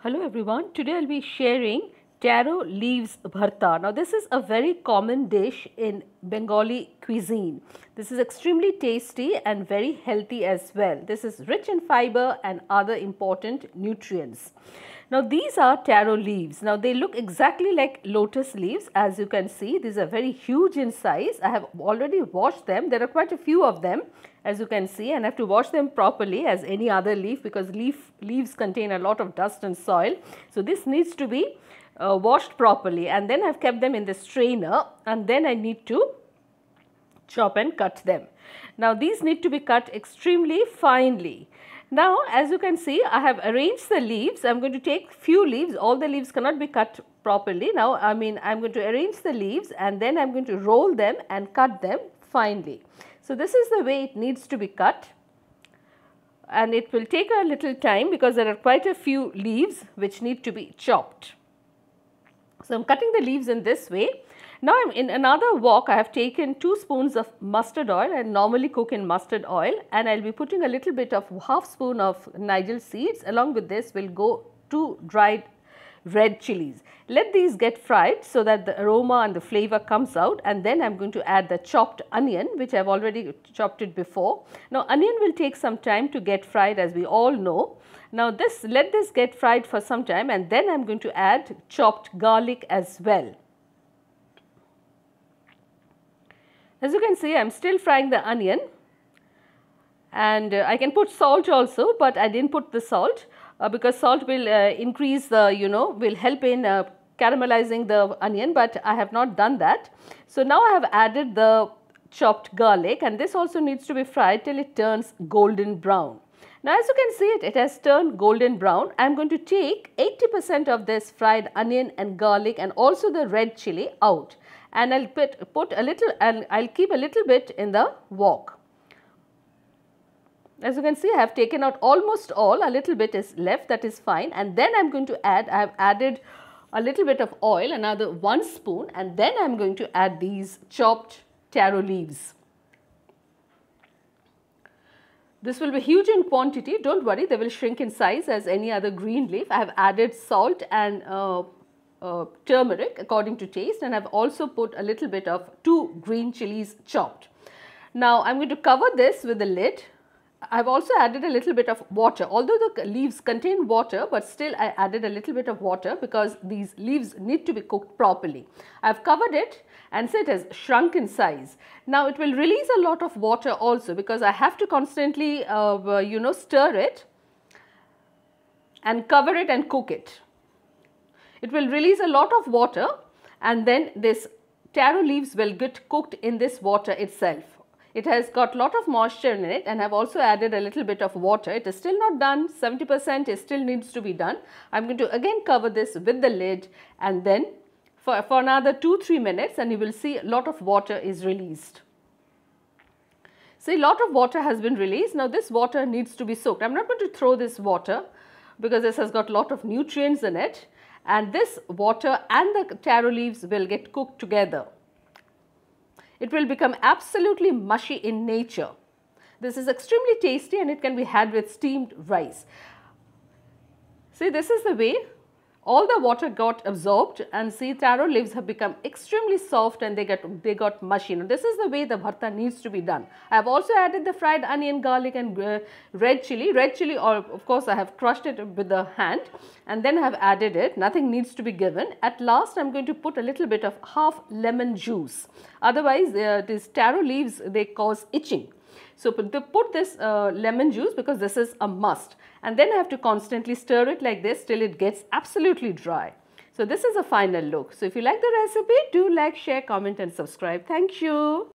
Hello everyone, today I'll be sharing taro leaves bharta. Now this is a very common dish in Bengali cuisine. This is extremely tasty and very healthy as well. This is rich in fiber and other important nutrients. Now these are taro leaves. Now they look exactly like lotus leaves as you can see. These are very huge in size. I have already washed them. There are quite a few of them as you can see and I have to wash them properly as any other leaf because leaf leaves contain a lot of dust and soil. So this needs to be uh, washed properly and then I have kept them in the strainer and then I need to chop and cut them. Now these need to be cut extremely finely. Now as you can see I have arranged the leaves, I am going to take few leaves, all the leaves cannot be cut properly. Now I mean I am going to arrange the leaves and then I am going to roll them and cut them finely. So this is the way it needs to be cut and it will take a little time because there are quite a few leaves which need to be chopped. So I am cutting the leaves in this way now in another wok I have taken 2 spoons of mustard oil and normally cook in mustard oil and I will be putting a little bit of half spoon of nigella seeds along with this will go 2 dried red chilies. Let these get fried so that the aroma and the flavor comes out and then I am going to add the chopped onion which I have already chopped it before. Now onion will take some time to get fried as we all know. Now this let this get fried for some time and then I am going to add chopped garlic as well. As you can see I am still frying the onion and uh, I can put salt also but I did not put the salt uh, because salt will uh, increase the you know will help in uh, caramelizing the onion but I have not done that. So now I have added the chopped garlic and this also needs to be fried till it turns golden brown. Now as you can see it, it has turned golden brown. I am going to take 80 percent of this fried onion and garlic and also the red chili out and I will put, put a little and I will keep a little bit in the wok. As you can see I have taken out almost all a little bit is left that is fine and then I am going to add I have added a little bit of oil another 1 spoon and then I am going to add these chopped taro leaves. This will be huge in quantity, do not worry they will shrink in size as any other green leaf. I have added salt and uh, uh, turmeric according to taste and I have also put a little bit of two green chilies chopped. Now I am going to cover this with a lid. I have also added a little bit of water although the leaves contain water but still I added a little bit of water because these leaves need to be cooked properly. I have covered it and so it has shrunk in size. Now it will release a lot of water also because I have to constantly uh, you know stir it and cover it and cook it. It will release a lot of water and then this taro leaves will get cooked in this water itself. It has got lot of moisture in it and I have also added a little bit of water. It is still not done, 70 percent it still needs to be done. I am going to again cover this with the lid and then for, for another 2-3 minutes and you will see a lot of water is released. See a lot of water has been released. Now this water needs to be soaked. I am not going to throw this water because this has got lot of nutrients in it and this water and the taro leaves will get cooked together. It will become absolutely mushy in nature. This is extremely tasty and it can be had with steamed rice. See this is the way all the water got absorbed and see taro leaves have become extremely soft and they get they got mushy. Now this is the way the bharta needs to be done. I have also added the fried onion, garlic and uh, red chili. Red chili or of course I have crushed it with the hand and then I have added it. Nothing needs to be given. At last I am going to put a little bit of half lemon juice. Otherwise uh, these taro leaves they cause itching. So to put this uh, lemon juice because this is a must and then I have to constantly stir it like this till it gets absolutely dry. So this is a final look. So if you like the recipe, do like, share, comment and subscribe. Thank you.